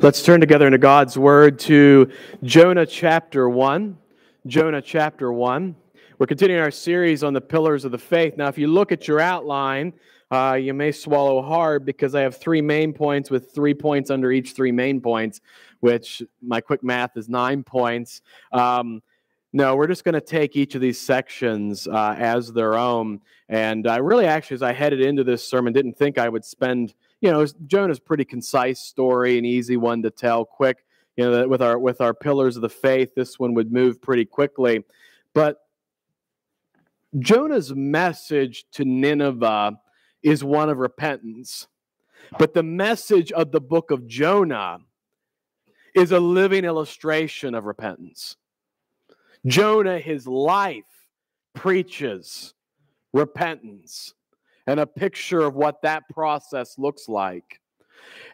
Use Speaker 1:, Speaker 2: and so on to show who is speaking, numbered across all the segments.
Speaker 1: Let's turn together into God's Word to Jonah chapter 1. Jonah chapter 1. We're continuing our series on the pillars of the faith. Now, if you look at your outline, uh, you may swallow hard because I have three main points with three points under each three main points, which my quick math is nine points. Um, no, we're just going to take each of these sections uh, as their own. And I really, actually, as I headed into this sermon, didn't think I would spend you know, Jonah's pretty concise story, an easy one to tell, quick. You know, with our with our pillars of the faith, this one would move pretty quickly. But Jonah's message to Nineveh is one of repentance. But the message of the book of Jonah is a living illustration of repentance. Jonah, his life, preaches repentance and a picture of what that process looks like.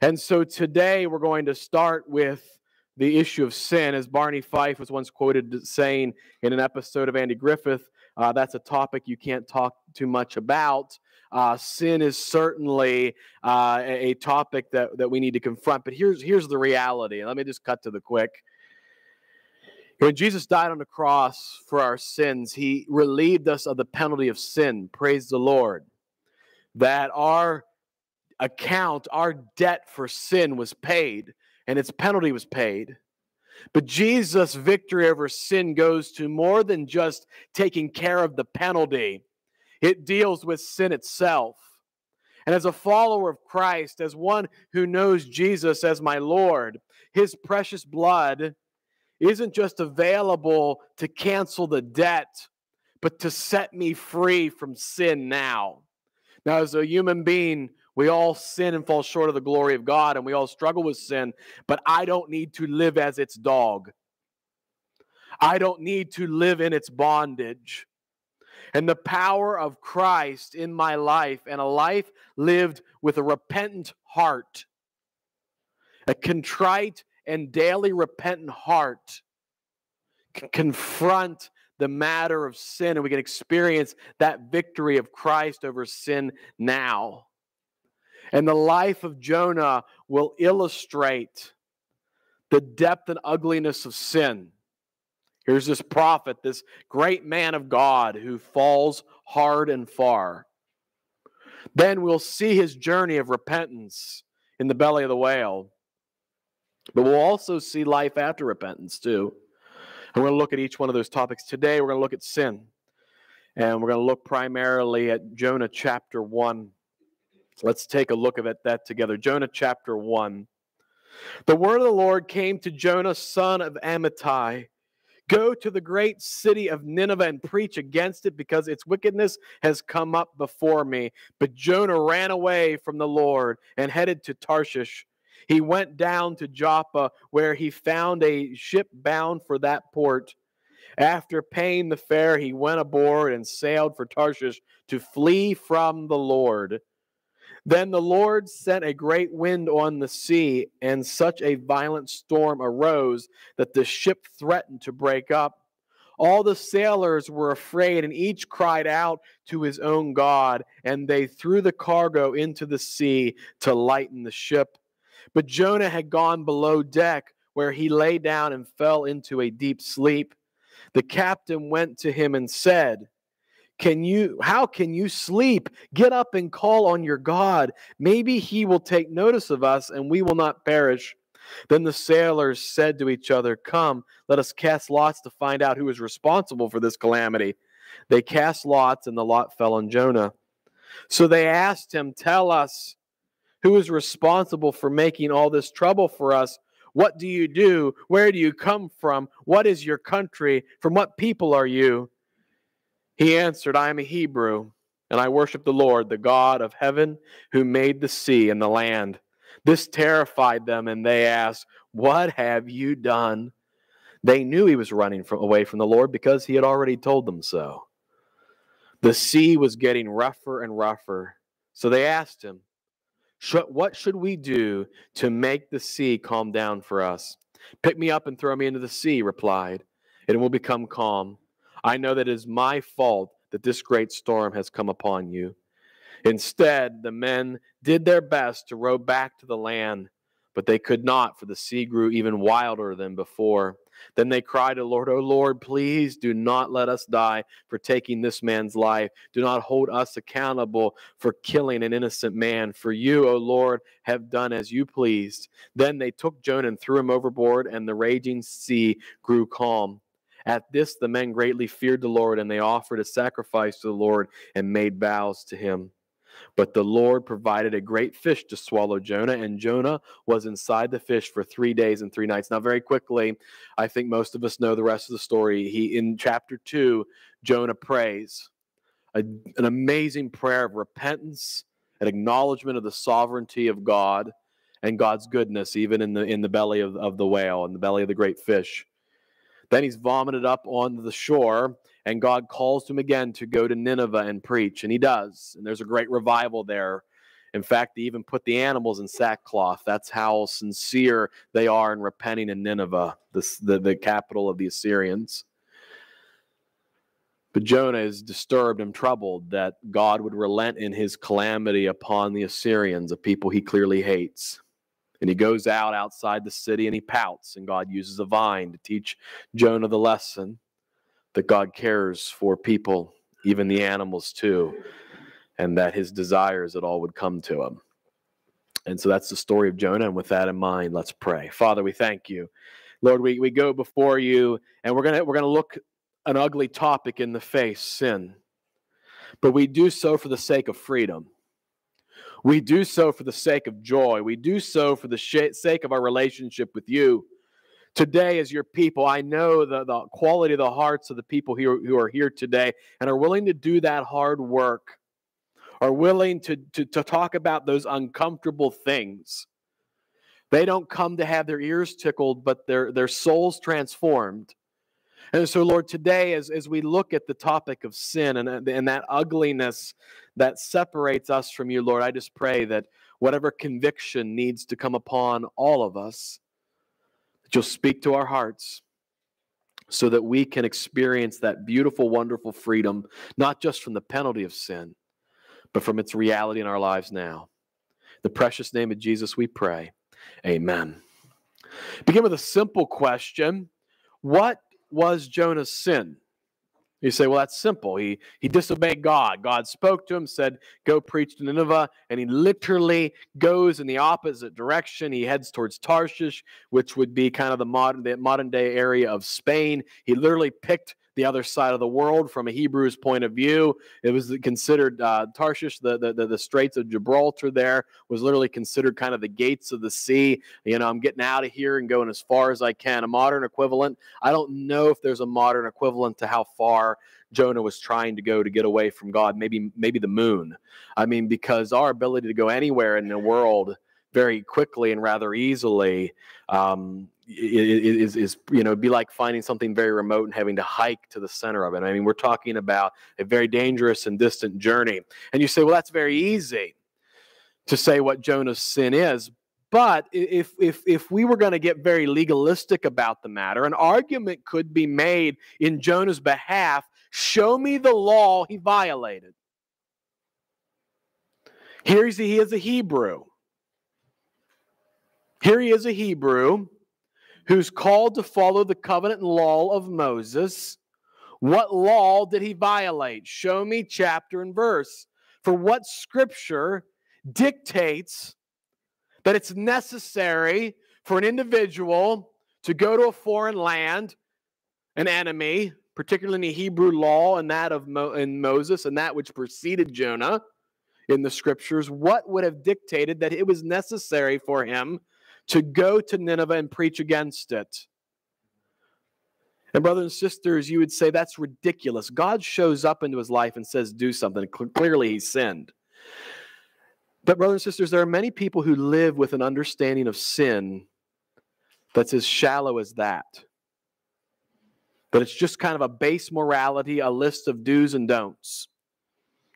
Speaker 1: And so today we're going to start with the issue of sin, as Barney Fife was once quoted saying in an episode of Andy Griffith. Uh, that's a topic you can't talk too much about. Uh, sin is certainly uh, a, topic that, that we need to confront. But here's here's the reality. Let me just cut to the quick. When Jesus died on the cross for our sins, he relieved us of the penalty of sin. Praise the Lord that our account, our debt for sin was paid and its penalty was paid. But Jesus' victory over sin goes to more than just taking care of the penalty, it deals with sin itself. And as a follower of Christ, as one who knows Jesus as my Lord, his precious blood isn't just available to cancel the debt, but to set me free from sin now. Now, as a human being, we all sin and fall short of the glory of God, and we all struggle with sin, but I don't need to live as its dog. I don't need to live in its bondage. And the power of Christ in my life and a life lived with a repentant heart, a contrite and daily repentant heart, can confront the matter of sin and we can experience that victory of Christ over sin now. And the life of Jonah will illustrate the depth and ugliness of sin. Here's this prophet, this great man of God who falls hard and far. Then we'll see his journey of repentance in the belly of the whale. But we'll also see life after repentance, too. And we're going to look at each one of those topics. Today, we're going to look at sin. And we're going to look primarily at Jonah chapter 1. Let's take a look at that together. Jonah chapter 1. The word of the Lord came to Jonah, son of Amittai. Go to the great city of Nineveh and preach against it because its wickedness has come up before me. But Jonah ran away from the Lord and headed to Tarshish. He went down to Joppa, where he found a ship bound for that port. After paying the fare, he went aboard and sailed for Tarshish to flee from the Lord. Then the Lord sent a great wind on the sea, and such a violent storm arose that the ship threatened to break up. All the sailors were afraid, and each cried out to his own God, and they threw the cargo into the sea to lighten the ship. But Jonah had gone below deck, where he lay down and fell into a deep sleep. The captain went to him and said, can you how can you sleep? Get up and call on your god. Maybe he will take notice of us and we will not perish. Then the sailors said to each other come let us cast lots to find out who is responsible for this calamity. They cast lots and the lot fell on jonah. So they asked him tell us who is responsible for making all this trouble for us? What do you do? Where do you come from? What is your country? From what people are you? He answered, I am a Hebrew, and I worship the Lord, the God of heaven, who made the sea and the land. This terrified them, and they asked, What have you done? They knew he was running from, away from the Lord because he had already told them so. The sea was getting rougher and rougher. So they asked him, what should we do to make the sea calm down for us? Pick me up and throw me into the sea, replied, and it will become calm. I know that it is my fault that this great storm has come upon you. Instead, the men did their best to row back to the land, But they could not, for the sea grew even wilder than before. Then they cried to Lord, O Lord, please do not let us die for taking this man's life. Do not hold us accountable for killing an innocent man. For you, O Lord, have done as you pleased. Then they took Jonah and threw him overboard, and the raging sea grew calm. At this, the men greatly feared the Lord, and they offered a sacrifice to the Lord and made vows to him. But the Lord provided a great fish to swallow Jonah, and Jonah was inside the fish for three days and three nights. Now, very quickly, I think most of us know the rest of the story. He in chapter two, Jonah prays a, an amazing prayer of repentance, an acknowledgement of the sovereignty of God and God's goodness, even in the in the belly of, of the whale, in the belly of the great fish. Then he's vomited up on the shore, and God calls to him again to go to Nineveh and preach, and he does. And there's a great revival there. In fact, they even put the animals in sackcloth. That's how sincere they are in repenting in Nineveh, the, the, the capital of the Assyrians. But Jonah is disturbed and troubled that God would relent in his calamity upon the Assyrians, a people he clearly hates. And he goes out outside the city and he pouts, and God uses a vine to teach Jonah the lesson that God cares for people, even the animals too, and that his desires at all would come to him. And so that's the story of Jonah. And with that in mind, let's pray. Father, we thank you. Lord, we, we go before you and we're gonna we're gonna look an ugly topic in the face, sin. But we do so for the sake of freedom. We do so for the sake of joy. We do so for the sake of our relationship with you. Today, as your people, I know the, the quality of the hearts of the people who, who are here today and are willing to do that hard work, are willing to, to, to talk about those uncomfortable things. They don't come to have their ears tickled, but their, their souls transformed. And so, Lord, today, as, as we look at the topic of sin and, and that ugliness that separates us from you, Lord, I just pray that whatever conviction needs to come upon all of us, that you'll speak to our hearts so that we can experience that beautiful, wonderful freedom, not just from the penalty of sin, but from its reality in our lives now. The precious name of Jesus, we pray. Amen. Begin with a simple question What was Jonah's sin? You say, well, that's simple. He, he disobeyed God. God spoke to him, said, go preach to Nineveh, and he literally goes in the opposite direction. He heads towards Tarshish, which would be kind of the modern, the modern day area of Spain. He literally picked the other side of the world from a Hebrew's point of view. It was considered uh, Tarshish, the, the, the Straits of Gibraltar there was literally considered kind of the gates of the sea. You know, I'm getting out of here and going as far as I can. A modern equivalent. I don't know if there's a modern equivalent to how far Jonah was trying to go to get away from God. Maybe maybe the moon. I mean, because our ability to go anywhere in the world very quickly and rather easily um, is, is you know be like finding something very remote and having to hike to the center of it. I mean, we're talking about a very dangerous and distant journey. And you say, well, that's very easy to say what Jonah's sin is. But if if if we were going to get very legalistic about the matter, an argument could be made in Jonah's behalf. Show me the law he violated. Here he is a Hebrew. Here he is a Hebrew who's called to follow the covenant law of Moses. What law did he violate? Show me chapter and verse. For what scripture dictates that it's necessary for an individual to go to a foreign land, an enemy, particularly in the Hebrew law and that of Mo- Moses and that which preceded Jonah in the scriptures, what would have dictated that it was necessary for him to go to Nineveh and preach against it. And, brothers and sisters, you would say that's ridiculous. God shows up into his life and says, Do something. Clearly, he sinned. But, brothers and sisters, there are many people who live with an understanding of sin that's as shallow as that. But it's just kind of a base morality, a list of do's and don'ts,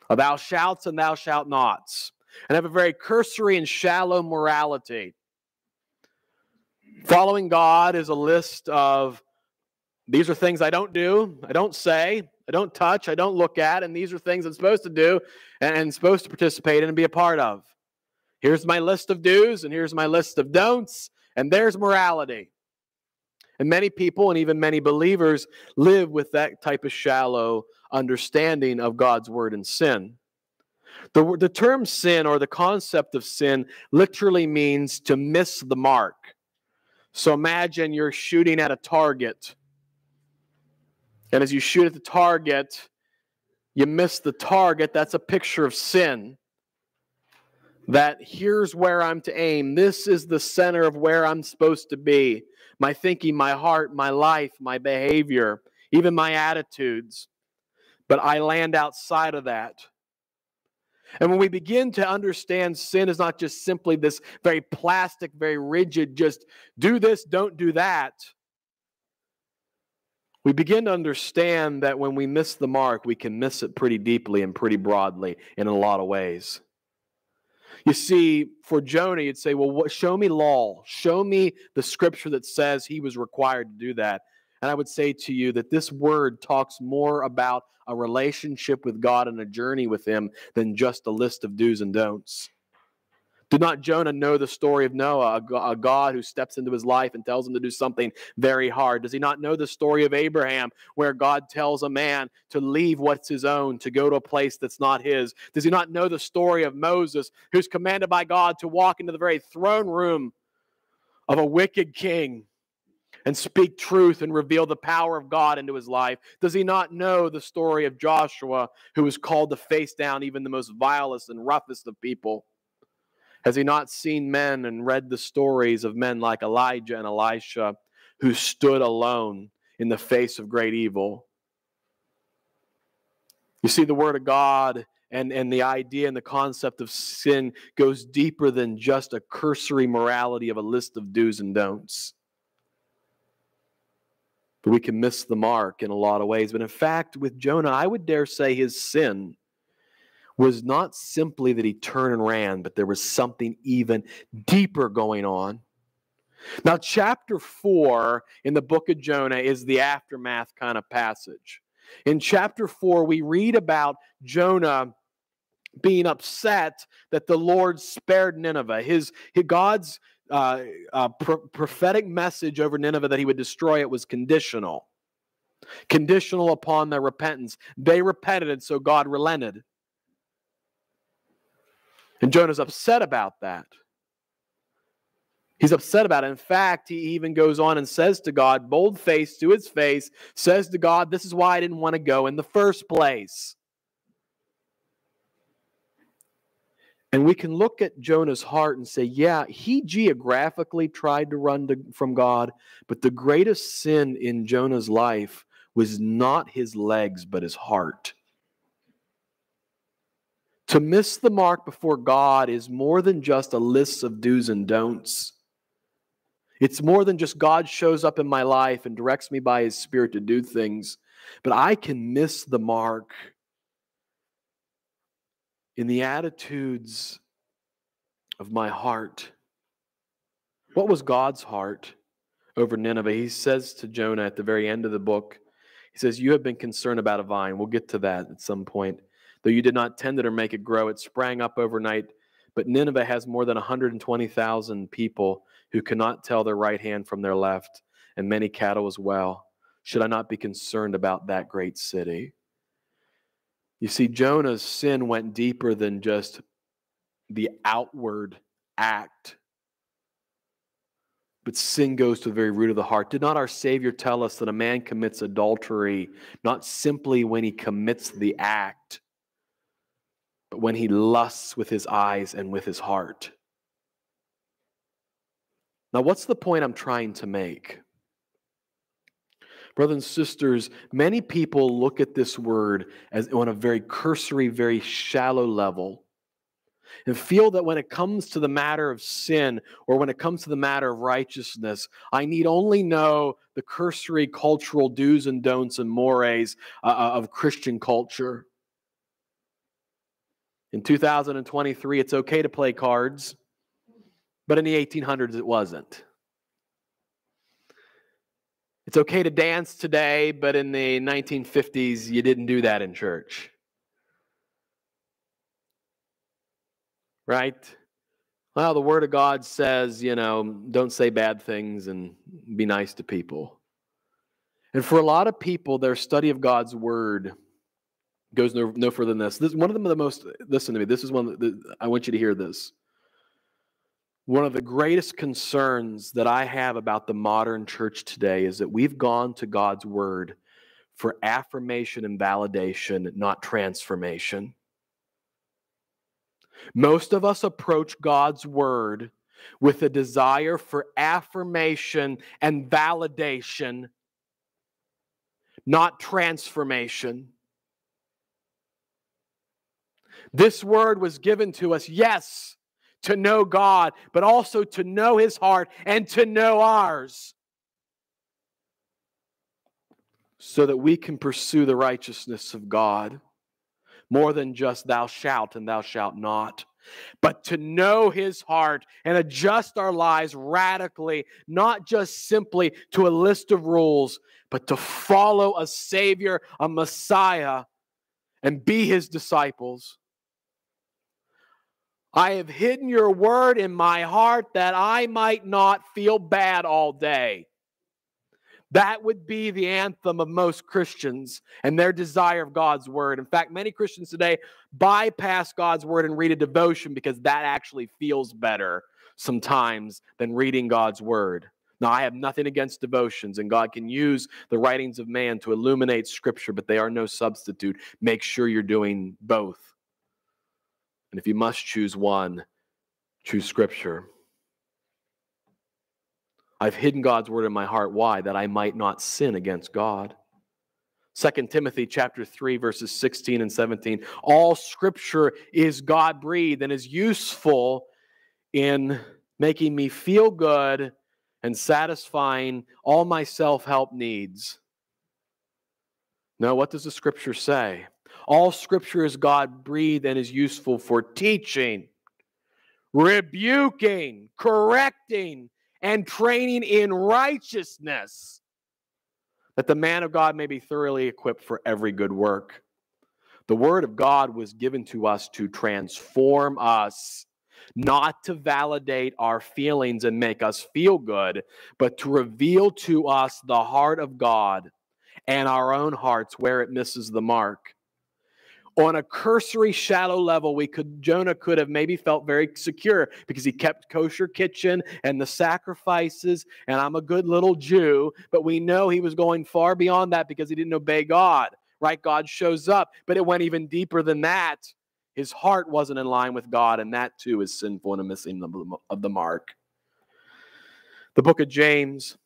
Speaker 1: a thou shalt and thou shalt nots, and have a very cursory and shallow morality. Following God is a list of these are things I don't do, I don't say, I don't touch, I don't look at, and these are things I'm supposed to do and supposed to participate in and be a part of. Here's my list of do's, and here's my list of don'ts, and there's morality. And many people, and even many believers, live with that type of shallow understanding of God's word and sin. The, the term sin or the concept of sin literally means to miss the mark. So imagine you're shooting at a target. And as you shoot at the target, you miss the target. That's a picture of sin. That here's where I'm to aim. This is the center of where I'm supposed to be. My thinking, my heart, my life, my behavior, even my attitudes. But I land outside of that. And when we begin to understand sin is not just simply this very plastic, very rigid, just do this, don't do that. We begin to understand that when we miss the mark, we can miss it pretty deeply and pretty broadly in a lot of ways. You see, for Jonah, you'd say, Well, what, show me law. Show me the scripture that says he was required to do that. And I would say to you that this word talks more about a relationship with God and a journey with Him than just a list of do's and don'ts. Did not Jonah know the story of Noah, a God who steps into his life and tells him to do something very hard? Does he not know the story of Abraham, where God tells a man to leave what's his own, to go to a place that's not his? Does he not know the story of Moses, who's commanded by God to walk into the very throne room of a wicked king and speak truth and reveal the power of God into his life? Does he not know the story of Joshua, who was called to face down even the most vilest and roughest of people? Has he not seen men and read the stories of men like Elijah and Elisha who stood alone in the face of great evil? You see, the Word of God and, and the idea and the concept of sin goes deeper than just a cursory morality of a list of do's and don'ts. But we can miss the mark in a lot of ways. But in fact, with Jonah, I would dare say his sin was not simply that he turned and ran, but there was something even deeper going on. Now, chapter four in the book of Jonah is the aftermath kind of passage. In chapter four, we read about Jonah being upset that the Lord spared Nineveh. His, his God's uh, uh, pro- prophetic message over Nineveh that he would destroy it was conditional, conditional upon their repentance. They repented, and so God relented. And Jonah's upset about that. He's upset about it. In fact, he even goes on and says to God, bold face to his face, says to God, This is why I didn't want to go in the first place. And we can look at Jonah's heart and say, yeah, he geographically tried to run to, from God, but the greatest sin in Jonah's life was not his legs, but his heart. To miss the mark before God is more than just a list of do's and don'ts. It's more than just God shows up in my life and directs me by his spirit to do things, but I can miss the mark in the attitudes of my heart. What was God's heart over Nineveh? He says to Jonah at the very end of the book, he says, You have been concerned about a vine. We'll get to that at some point. Though you did not tend it or make it grow, it sprang up overnight. But Nineveh has more than 120,000 people who cannot tell their right hand from their left, and many cattle as well. Should I not be concerned about that great city? You see, Jonah's sin went deeper than just the outward act. But sin goes to the very root of the heart. Did not our Savior tell us that a man commits adultery not simply when he commits the act, but when he lusts with his eyes and with his heart. Now, what's the point I'm trying to make? Brothers and sisters, many people look at this word as on a very cursory, very shallow level and feel that when it comes to the matter of sin or when it comes to the matter of righteousness, I need only know the cursory cultural do's and don'ts and mores uh, uh of Christian culture. In 2023, it's okay to play cards, but in the 1800s, it wasn't. It's okay to dance today, but in the 1950s, you didn't do that in church. Right? Well, the Word of God says, you know, don't say bad things and be nice to people. And for a lot of people, their study of God's Word goes no, no further than this. This one of the most. Listen to me. This is one. I want you to hear this. One of the greatest concerns that I have about the modern church today is that we've gone to God's Word for affirmation and validation, not transformation. Most of us approach God's word with a desire for affirmation and validation, not transformation. This word was given to us, yes, to know God, but also to know his heart and to know ours so that we can pursue the righteousness of God more than just thou shalt and thou shalt not, but to know his heart and adjust our lives radically, not just simply to a list of rules, but to follow a Savior, a Messiah, and be his disciples. I have hidden your word in my heart that I might not feel bad all day. That would be the anthem of most Christians and their desire of God's word. In fact, many Christians today bypass God's word and read a devotion because that actually feels better sometimes than reading God's word. Now, I have nothing against devotions, and God can use the writings of man to illuminate scripture, but they are no substitute. Make sure you're doing both. And if you must choose one, choose scripture. I've hidden God's word in my heart. Why? That I might not sin against God. 2 Timothy chapter 3 verses 16 and 17. All scripture is God breathed and is useful in making me feel good and satisfying all my self-help needs. Now what does the scripture say? All scripture is God breathed and is useful for teaching, rebuking, correcting, and training in righteousness, that the man of God may be thoroughly equipped for every good work. The word of God was given to us to transform us, not to validate our feelings and make us feel good, but to reveal to us the heart of God and our own hearts where it misses the mark on a cursory shallow level we could jonah could have maybe felt very secure because he kept kosher kitchen and the sacrifices and i'm a good little jew but we know he was going far beyond that because he didn't obey god right? God shows up but it went even deeper than that. His heart wasn't in line with god and that too is sinful and a missing of the mark. The book of james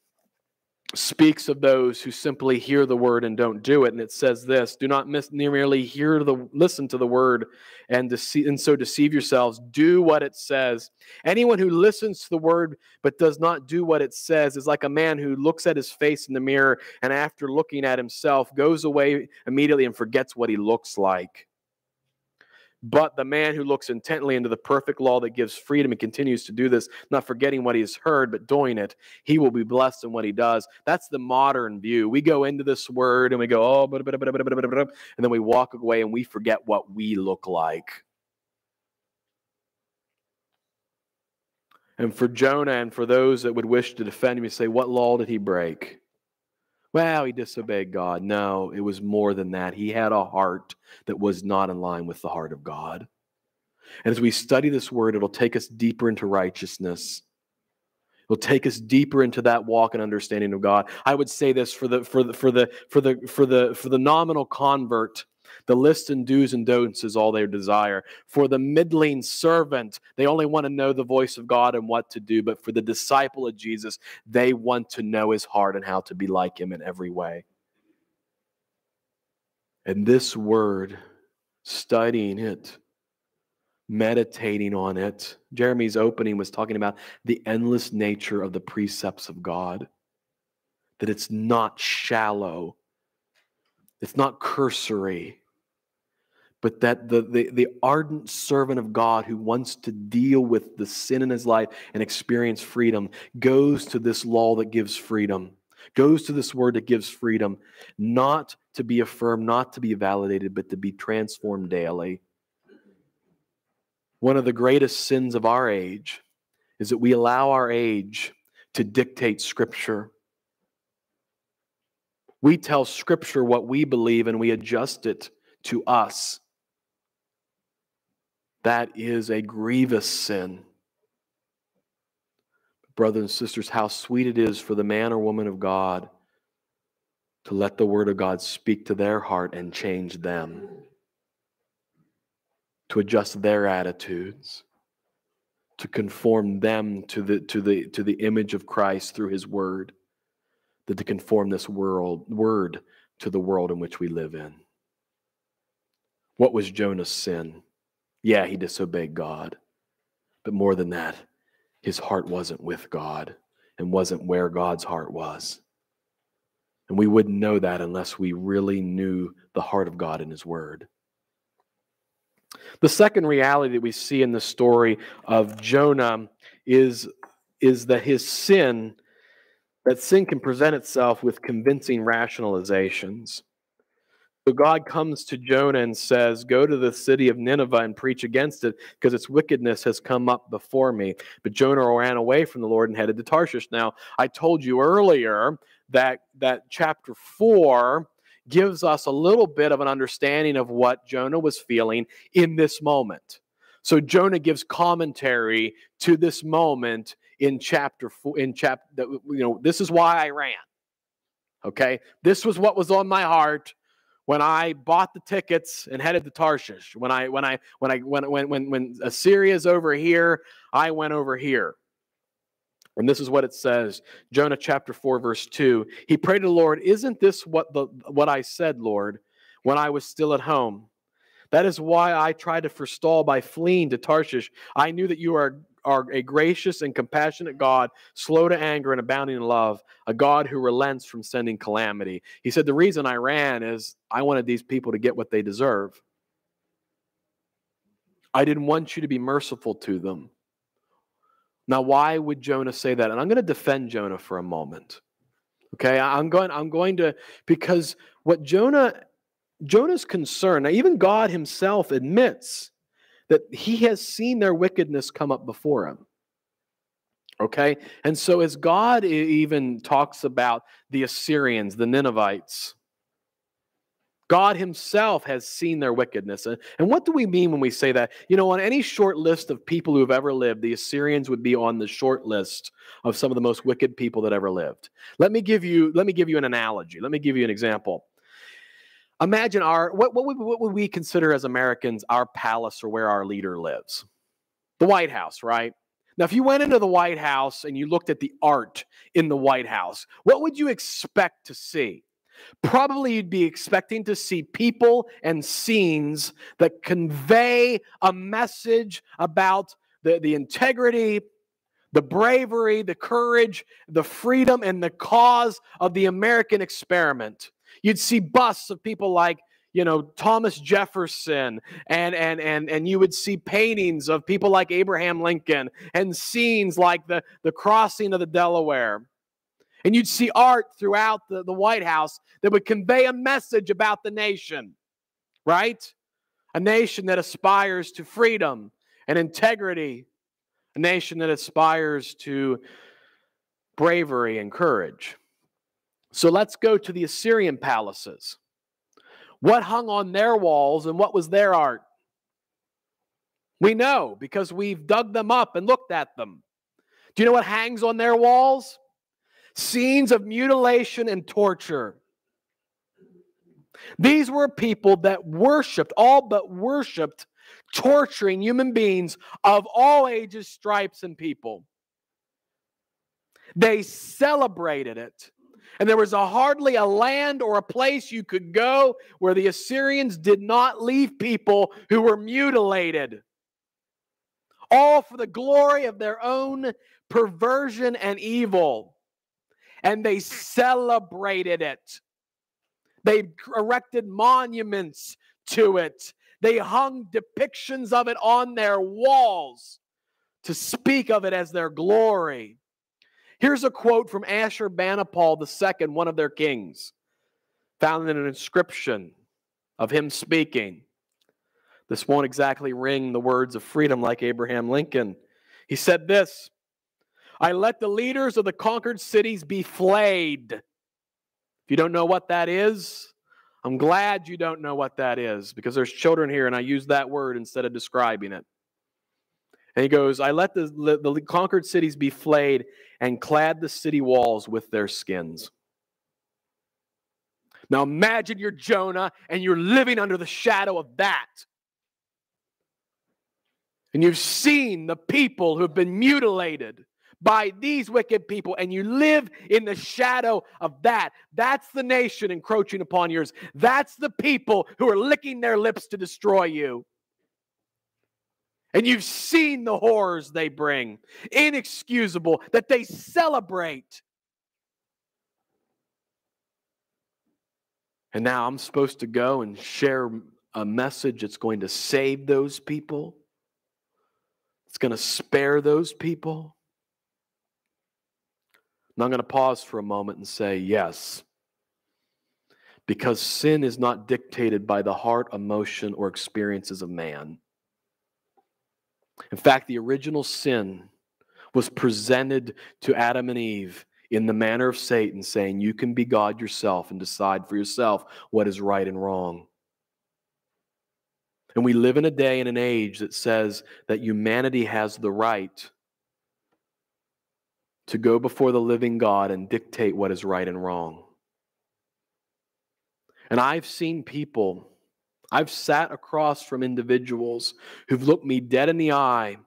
Speaker 1: speaks of those who simply hear the word and don't do it. And it says this do not miss, merely hear the listen to the word and and so deceive yourselves. Do what it says. Anyone who listens to the word but does not do what it says is like a man who looks at his face in the mirror and after looking at himself goes away immediately and forgets what he looks like but the man who looks intently into the perfect law that gives freedom and continues to do this, not forgetting what he has heard, but doing it, he will be blessed in what he does. That's the modern view. We go into this word and we go, oh, and then we walk away and we forget what we look like. And for Jonah and for those that would wish to defend him, you say, what law did he break? Well, he disobeyed God. No, it was more than that. He had a heart that was not in line with the heart of God. And as we study this word, it'll take us deeper into righteousness. It'll take us deeper into that walk and understanding of God. I would say this for the for the for the for the for the for the nominal convert. The list and do's and don'ts is all they desire. For the middling servant, they only want to know the voice of God and what to do. But for the disciple of Jesus, they want to know his heart and how to be like him in every way. And this word, studying it, meditating on it, Jeremy's opening was talking about the endless nature of the precepts of God, that it's not shallow, it's not cursory but that the, the, the, ardent servant of God who wants to deal with the sin in his life and experience freedom goes to this law that gives freedom, goes to this word that gives freedom, not to be affirmed, not to be validated, but to be transformed daily. One of the greatest sins of our age is that we allow our age to dictate Scripture. We tell Scripture what we believe and we adjust it to us. That is a grievous sin. Brothers and sisters, how sweet it is for the man or woman of God to let the Word of God speak to their heart and change them, to adjust their attitudes, to conform them to the, to the, to the image of Christ through His Word, that to conform this world, Word to the world in which we live in. What was Jonah's sin? Yeah, he disobeyed God. But more than that, his heart wasn't with God and wasn't where God's heart was. And we wouldn't know that unless we really knew the heart of God in His Word. The second reality that we see in the story of Jonah is, is that his sin, that sin can present itself with convincing rationalizations. So God comes to Jonah and says, Go to the city of Nineveh and preach against it, because its wickedness has come up before me. But Jonah ran away from the Lord and headed to Tarshish. Now, I told you earlier that, that chapter 4 gives us a little bit of an understanding of what Jonah was feeling in this moment. So Jonah gives commentary to this moment in chapter 4 in chapter you know this is why I ran. Okay? This was what was on my heart when I bought the tickets and headed to Tarshish. When I when I when I when when when when Assyria's over here, I went over here. And this is what it says, Jonah chapter 4 verse 2. He prayed to the Lord, "Isn't this what the what I said, Lord, when I was still at home? That is why I tried to forestall by fleeing to Tarshish. I knew that you are are a gracious and compassionate God, slow to anger and abounding in love, a God who relents from sending calamity. He said, The reason I ran is I wanted these people to get what they deserve. I didn't want you to be merciful to them. Now, why would Jonah say that? And I'm going to defend Jonah for a moment. Okay, I'm going, I'm going to, because what Jonah, Jonah's concern, now even God himself admits that he has seen their wickedness come up before him. Okay, and so as God even talks about the Assyrians, the Ninevites, God Himself has seen their wickedness. And what do we mean when we say that? You know, on any short list of people who have ever lived, the Assyrians would be on the short list of some of the most wicked people that ever lived. Let me give you, let me give you an analogy. Let me give you an example. Imagine our what, what, would, what would we consider as Americans our palace or where our leader lives? The White House, right? Now, if you went into the White House and you looked at the art in the White House, what would you expect to see? Probably you'd be expecting to see people and scenes that convey a message about the, the integrity, the bravery, the courage, the freedom, and the cause of the American experiment. You'd see busts of people like you know Thomas Jefferson and and and and you would see paintings of people like Abraham Lincoln and scenes like the the crossing of the Delaware and you'd see art throughout the, the White House that would convey a message about the nation, right? A nation that aspires to freedom and integrity, a nation that aspires to bravery and courage. So let's go to the Assyrian palaces. What hung on their walls and what was their art? We know because we've dug them up and looked at them. Do you know what hangs on their walls? scenes of mutilation and torture. These were people that worshiped, all but worshiped, torturing human beings of all ages, stripes, and people. They celebrated it. And there was a hardly a land or a place you could go where the Assyrians did not leave people who were mutilated. All for the glory of their own perversion and evil and they celebrated it. They erected monuments to it. They hung depictions of it on their walls to speak of it as their glory. Here's a quote from Asher Ashurbanipal II, one of their kings, found in an inscription of him speaking. This won't exactly ring the words of freedom like Abraham Lincoln. He said this I let the leaders of the conquered cities be flayed. If you don't know what that is, I'm glad you don't know what that is because there's children here and I use that word instead of describing it. And he goes, I let the, the conquered cities be flayed and clad the city walls with their skins. Now imagine you're Jonah and you're living under the shadow of that. And you've seen the people who have been mutilated by these wicked people, and you live in the shadow of that. That's the nation encroaching upon yours. That's the people who are licking their lips to destroy you. And you've seen the horrors they bring, inexcusable, that they celebrate. And now I'm supposed to go and share a message that's going to save those people, it's going to spare those people. Now I'm going to pause for a moment and say, yes. Because sin is not dictated by the heart, emotion, or experiences of man. In fact, the original sin was presented to Adam and Eve in the manner of Satan, saying, You can be God yourself and decide for yourself what is right and wrong. And we live in a day and an age that says that humanity has the right to go before the living God and dictate what is right and wrong. And I've seen people, I've sat across from individuals who've looked me dead in the eye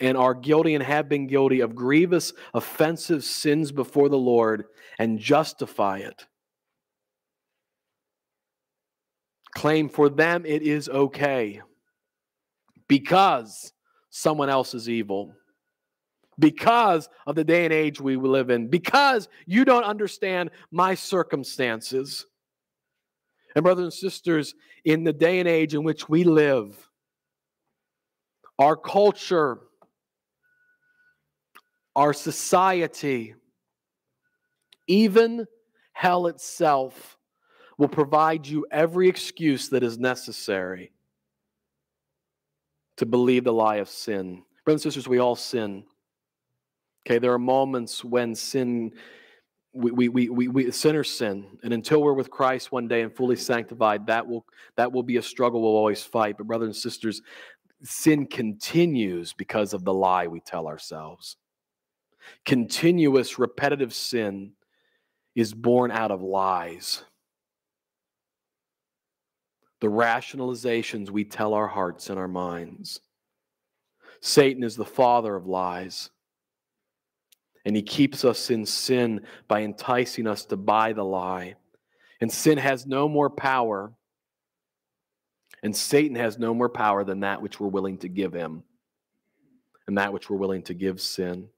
Speaker 1: and are guilty and have been guilty of grievous, offensive sins before the Lord and justify it. Claim for them it is okay because someone else is evil because of the day and age we live in, because you don't understand my circumstances. And, brothers and sisters, in the day and age in which we live, our culture, our society, even hell itself will provide you every excuse that is necessary to believe the lie of sin. Brothers and sisters, we all sin. Okay, there are moments when sin, we, we, we, we, sinners sin. And until we're with Christ one day and fully sanctified, that will, that will be a struggle we'll always fight. But, brothers and sisters, sin continues because of the lie we tell ourselves. Continuous, repetitive sin is born out of lies. The rationalizations we tell our hearts and our minds. Satan is the father of lies. And he keeps us in sin by enticing us to buy the lie. And sin has no more power, and Satan has no more power than that which we're willing to give him, and that which we're willing to give sin.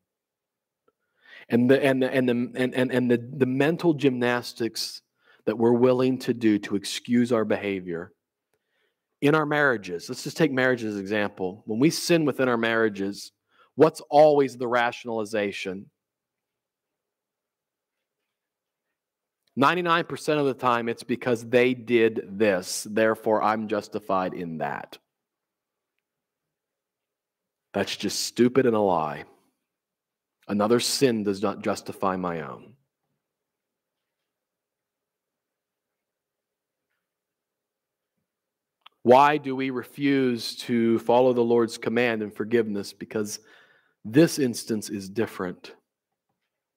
Speaker 1: And the, and the, and the, and, and, and the, the mental gymnastics that we're willing to do to excuse our behavior in our marriages. Let's just take marriage as an example. When we sin within our marriages, what's always the rationalization? 99% of the time, it's because they did this, therefore I'm justified in that. That's just stupid and a lie. Another sin does not justify my own. Why do we refuse to follow the Lord's command and forgiveness? Because this instance is different.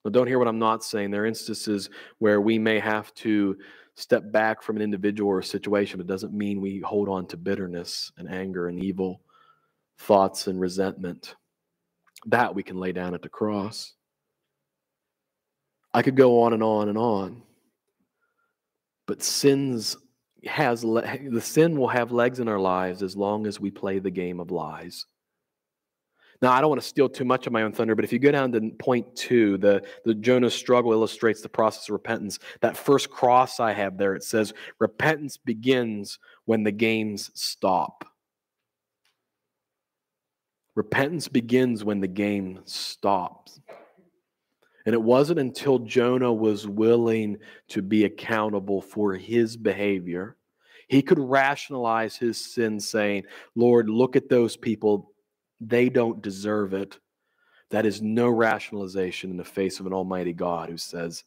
Speaker 1: Now, don't hear what I'm not saying. There are instances where we may have to step back from an individual or a situation, but it doesn't mean we hold on to bitterness and anger and evil thoughts and resentment. That we can lay down at the cross. I could go on and on and on. But sins has the sin will have legs in our lives as long as we play the game of lies. Now, I don't want to steal too much of my own thunder, but if you go down to point two, the, the Jonah struggle illustrates the process of repentance. That first cross I have there, it says, repentance begins when the games stop. Repentance begins when the game stops. And it wasn't until Jonah was willing to be accountable for his behavior, He could rationalize his sin, saying, Lord, look at those people. They don't deserve it. That is no rationalization in the face of an almighty God who says,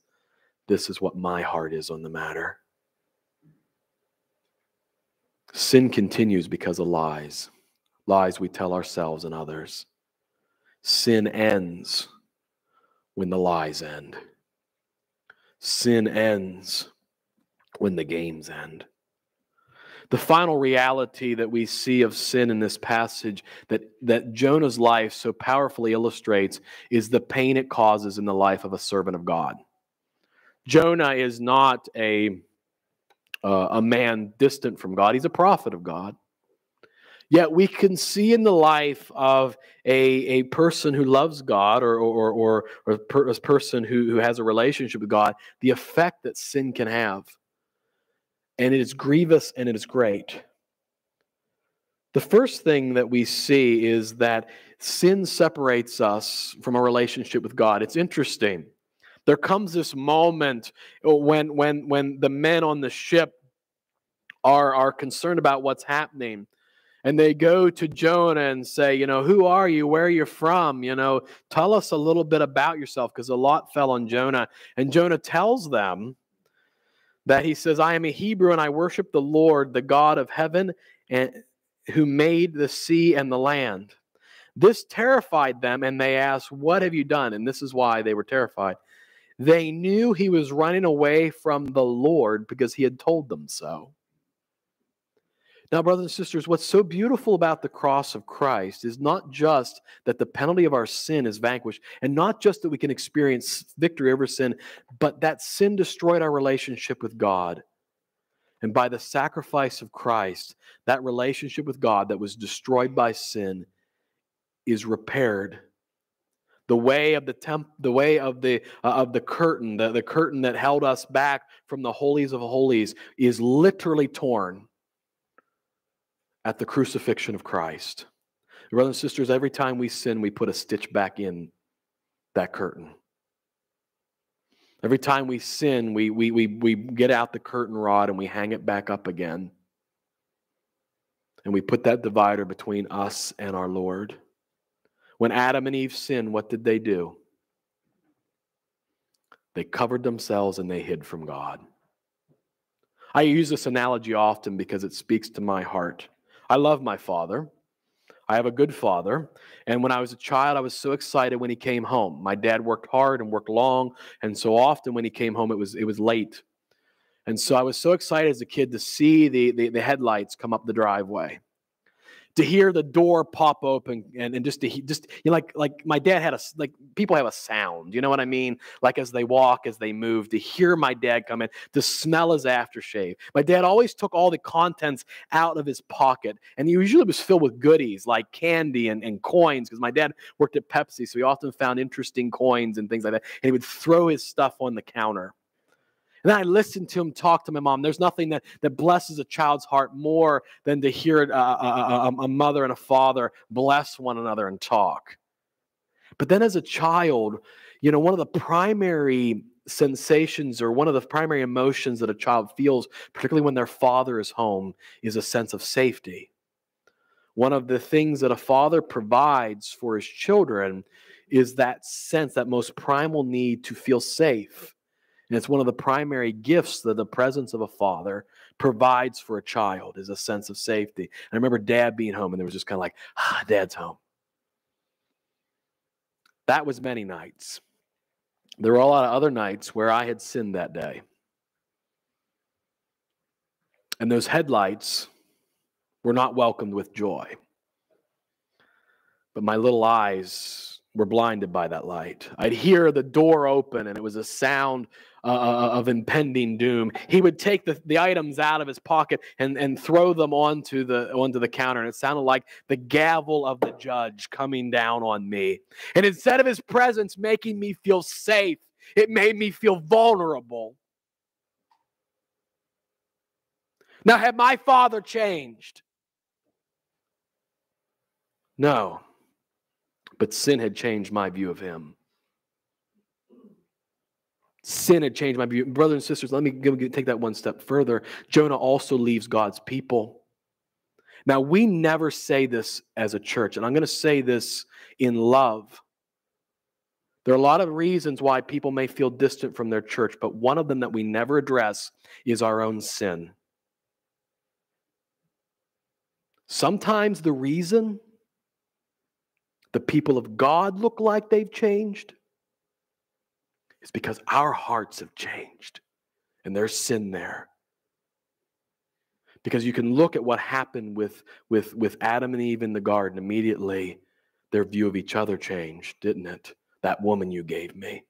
Speaker 1: This is what my heart is on the matter. Sin continues because of lies, lies we tell ourselves and others. Sin ends when the lies end. Sin ends when the games end. The final reality that we see of sin in this passage that, that Jonah's life so powerfully illustrates is the pain it causes in the life of a servant of God. Jonah is not a, uh, a man distant from God, he's a prophet of God. Yet we can see in the life of a, a person who loves God or, or, or, or a person who, who has a relationship with God the effect that sin can have and it is grievous and it is great. The first thing that we see is that sin separates us from a relationship with God. It's interesting. There comes this moment when, when, when the men on the ship are, are concerned about what's happening. And they go to Jonah and say, You know, who are you? Where are you from? You know, tell us a little bit about yourself because a lot fell on Jonah. And Jonah tells them that he says, I am a Hebrew and I worship the Lord, the God of heaven, and who made the sea and the land. This terrified them, and they asked, What have you done? And this is why they were terrified. They knew he was running away from the Lord because he had told them so. Now, brothers and sisters, what's so beautiful about the cross of Christ is not just that the penalty of our sin is vanquished, and not just that we can experience victory over sin, but that sin destroyed our relationship with God. And by the sacrifice of Christ, that relationship with God that was destroyed by sin is repaired. The way of the temp, the way of the uh, of the curtain, the, the curtain that held us back from the holies of holies, is literally torn at the crucifixion of Christ. Brothers and sisters, every time we sin, we put a stitch back in that curtain. Every time we sin, we, we, we, we get out the curtain rod and we hang it back up again. And we put that divider between us and our Lord. When Adam and Eve sinned, what did they do? They covered themselves and they hid from God. I use this analogy often because it speaks to my heart. I love my father. I have a good father. And when I was a child, I was so excited when he came home. My dad worked hard and worked long, and so often when he came home, it was it was late. And so I was so excited as a kid to see the, the, the headlights come up the driveway to hear the door pop open and, and just to just you know, like like my dad had a like people have a sound you know what i mean? Like as they walk as they move to hear my dad come in to smell his aftershave. My dad always took all the contents out of his pocket and he usually was filled with goodies like candy and, and coins because my dad worked at pepsi so he often found interesting coins and things like that and he would throw his stuff on the counter and I listened to him talk to my mom. There's nothing that, that blesses a child's heart more than to hear a, a, a, a mother and a father bless one another and talk. But then as a child, you know, one of the primary sensations or one of the primary emotions that a child feels, particularly when their father is home, is a sense of safety. One of the things that a father provides for his children is that sense, that most primal need to feel safe and it's one of the primary gifts that the presence of a father provides for a child is a sense of safety. And I remember dad being home and there was just kind of like, ah, dad's home. That was many nights. There were a lot of other nights where I had sinned that day. And those headlights were not welcomed with joy. But my little eyes were blinded by that light. I'd hear the door open, and it was a sound uh, uh, of impending doom. He would take the, the items out of his pocket and, and throw them onto the, onto the counter. And it sounded like the gavel of the judge coming down on me. And instead of his presence making me feel safe, it made me feel vulnerable. Now, had my father changed? No. But sin had changed my view of him. Sin had changed my view. Brothers and sisters, let me take that one step further. Jonah also leaves God's people. Now, we never say this as a church, and I'm going to say this in love. There are a lot of reasons why people may feel distant from their church, but one of them that we never address is our own sin. Sometimes the reason the people of God look like they've changed is because our hearts have changed and there's sin there. Because you can look at what happened with, with, with Adam and Eve in the garden immediately, their view of each other changed, didn't it? that woman you gave me.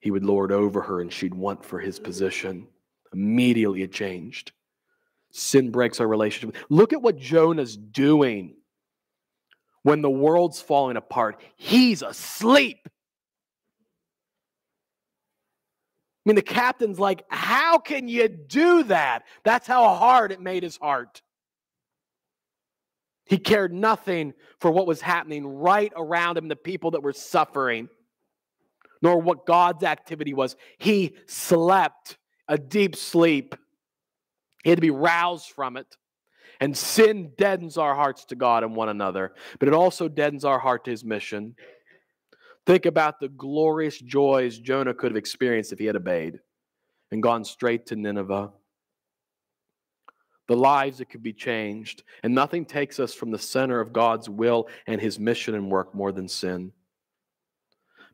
Speaker 1: He would lord over her and she'd want for his position. Immediately it changed. Sin breaks our relationship. Look at what Jonah's doing when the world's falling apart. He's asleep. I mean, the captain's like, How can you do that? That's how hard it made his heart. He cared nothing for what was happening right around him, the people that were suffering, nor what God's activity was. He slept a deep sleep. He had to be roused from it. And sin deadens our hearts to God and one another, but it also deadens our heart to his mission. Think about the glorious joys Jonah could have experienced if he had obeyed and gone straight to Nineveh the lives that could be changed. And nothing takes us from the center of God's will and his mission and work more than sin.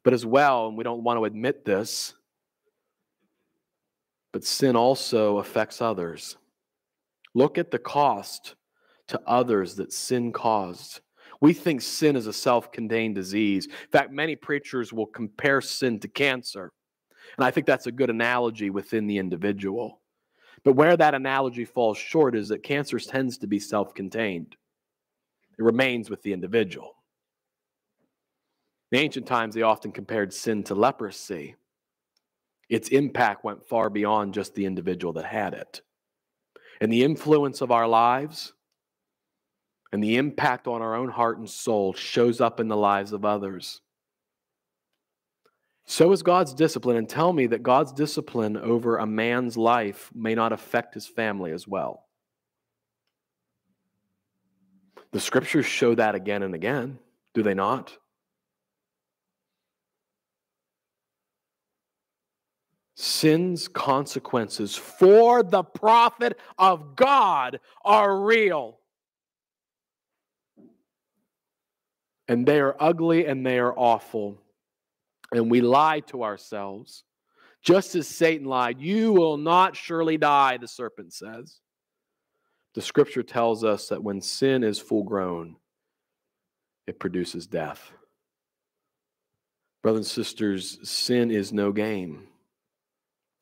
Speaker 1: But as well, and we don't want to admit this, but sin also affects others. Look at the cost to others that sin caused. We think sin is a self contained disease. In fact, many preachers will compare sin to cancer. And I think that's a good analogy within the individual. But where that analogy falls short is that cancer tends to be self contained, it remains with the individual. In ancient times, they often compared sin to leprosy. Its impact went far beyond just the individual that had it. And the influence of our lives and the impact on our own heart and soul shows up in the lives of others. So is God's discipline. And tell me that God's discipline over a man's life may not affect his family as well. The scriptures show that again and again, do they not? Sin's consequences for the prophet of God are real. And they are ugly and they are awful and we lie to ourselves, just as Satan lied, you will not surely die, the serpent says. The scripture tells us that when sin is full grown, it produces death. Brothers and sisters, sin is no game.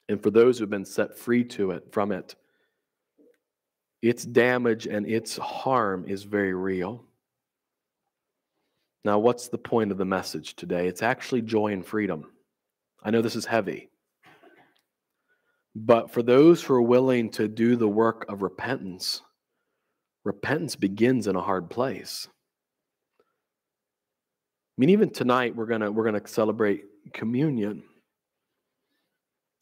Speaker 1: And for those who have been set free to it from it, its damage and its harm is very real. Now, what's the point of the message today? It's actually joy and freedom. I know this is heavy. But for those who are willing to do the work of repentance, repentance begins in a hard place. I mean, even tonight we're gonna we're gonna celebrate communion.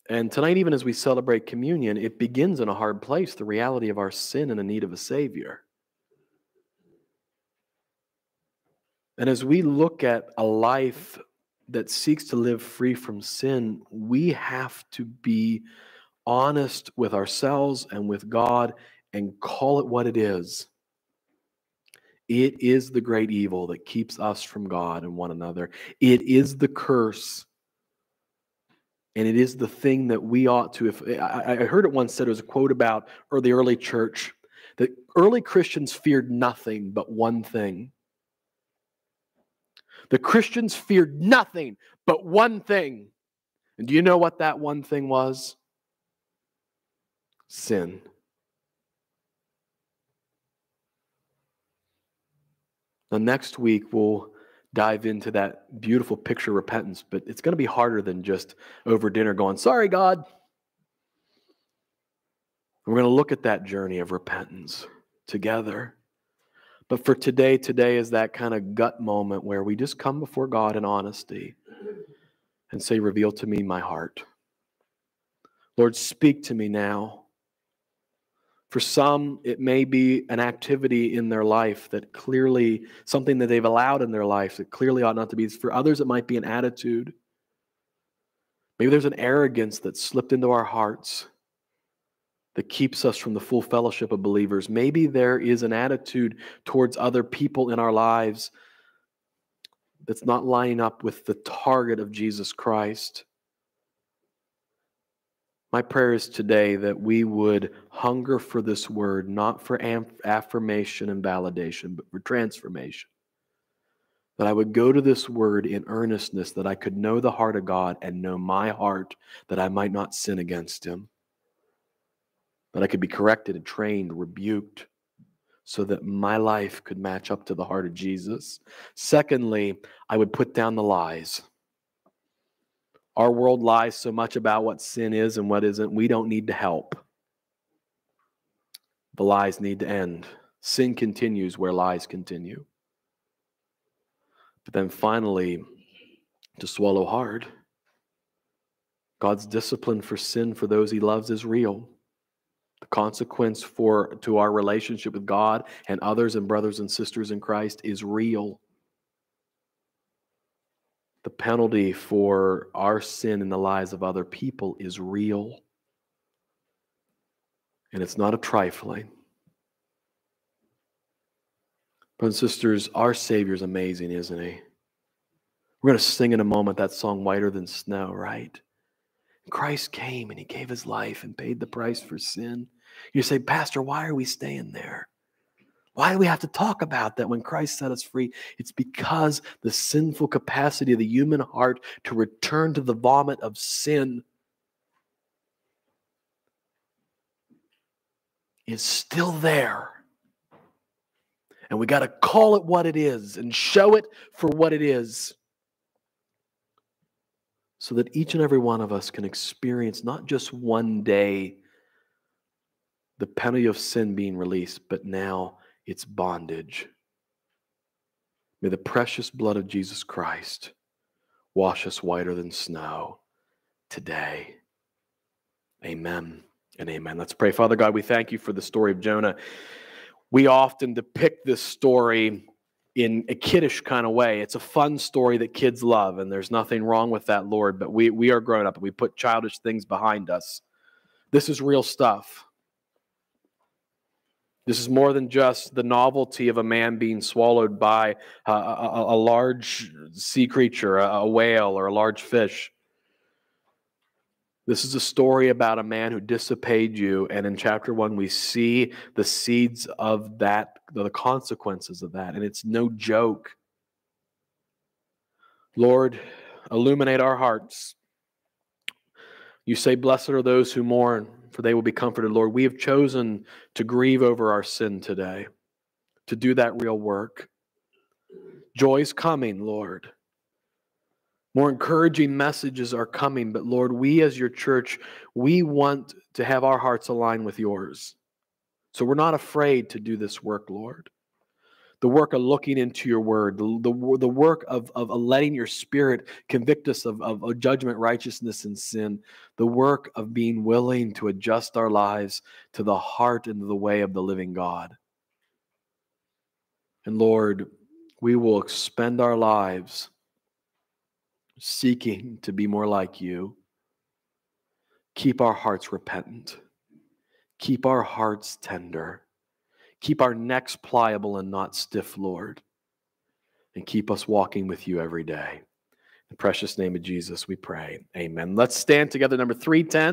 Speaker 1: And tonight, even as we celebrate communion, it begins in a hard place, the reality of our sin and the need of a Savior. And as we look at a life that seeks to live free from sin, we have to be honest with ourselves and with God and call it what it is. It is the great evil that keeps us from God and one another. It is the curse. And it is the thing that we ought to. If I, I heard it once said, it was a quote about or the early church that early Christians feared nothing but one thing the Christians feared nothing but one thing. And do you know what that one thing was? Sin. Now, next week, we'll dive into that beautiful picture of repentance, but it's going to be harder than just over dinner going, Sorry, God. We're going to look at that journey of repentance together. But for today, today is that kind of gut moment where we just come before God in honesty and say, Reveal to me my heart. Lord, speak to me now. For some, it may be an activity in their life that clearly, something that they've allowed in their life that clearly ought not to be. For others, it might be an attitude. Maybe there's an arrogance that slipped into our hearts that keeps us from the full fellowship of believers. Maybe there is an attitude towards other people in our lives that's not lining up with the target of Jesus Christ. My prayer is today that we would hunger for this word, not for affirmation and validation, but for transformation. That I would go to this word in earnestness, that I could know the heart of God and know my heart, that I might not sin against him. That I could be corrected and trained, rebuked, so that my life could match up to the heart of Jesus. Secondly, I would put down the lies. Our world lies so much about what sin is and what isn't. We don't need to help. The lies need to end. Sin continues where lies continue. But then finally, to swallow hard. God's discipline for sin for those he loves is real. The consequence for to our relationship with God and others and brothers and sisters in Christ is real the penalty for our sin in the lives of other people is real. And it's not a trifling. Brothers and sisters, our Savior is amazing, isn't he? We're going to sing in a moment that song, Whiter Than Snow, right? Christ came and he gave his life and paid the price for sin. You say, Pastor, why are we staying there? Why do we have to talk about that when Christ set us free? It's because the sinful capacity of the human heart to return to the vomit of sin is still there. And we got to call it what it is and show it for what it is so that each and every one of us can experience not just one day the penalty of sin being released, but now its bondage. May the precious blood of Jesus Christ wash us whiter than snow today. Amen and amen. Let's pray. Father God, we thank you for the story of Jonah. We often depict this story in a kiddish kind of way. It's a fun story that kids love, and there's nothing wrong with that, Lord. But we, we are grown up and we put childish things behind us. This is real stuff. This is more than just the novelty of a man being swallowed by a, a, a large sea creature, a, a whale, or a large fish. This is a story about a man who disobeyed you, and in chapter one, we see the seeds of that, the consequences of that, and it's no joke. Lord, illuminate our hearts. You say, Blessed are those who mourn for they will be comforted. Lord, we have chosen to grieve over our sin today, to do that real work. Joy's coming, Lord. More encouraging messages are coming, but Lord, we as your church, we want to have our hearts aligned with yours. So we're not afraid to do this work, Lord the work of looking into your word, the, the, the work of, of letting your spirit convict us of, of, of judgment, righteousness, and sin, the work of being willing to adjust our lives to the heart and the way of the living God. And Lord, we will expend our lives seeking to be more like you. Keep our hearts repentant. Keep our hearts tender. Keep our necks pliable and not stiff, Lord. And keep us walking with you every day. In the precious name of Jesus, we pray. Amen. Let's stand together. Number 310.